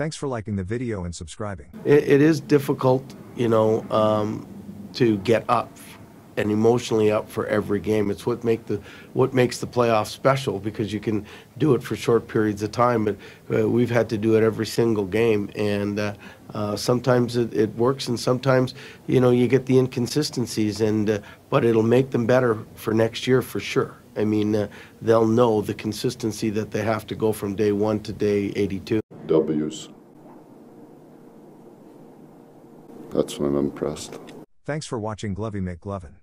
Thanks for liking the video and subscribing. It, it is difficult, you know, um, to get up and emotionally up for every game. It's what make the what makes the playoffs special because you can do it for short periods of time. But uh, we've had to do it every single game, and uh, uh, sometimes it, it, works, and sometimes you know you get the inconsistencies. And uh, but it'll make them better for next year for sure. I mean, uh, they'll know the consistency that they have to go from day one to day 82. W's. That's when I'm impressed. Thanks for watching Glovey McGlovin.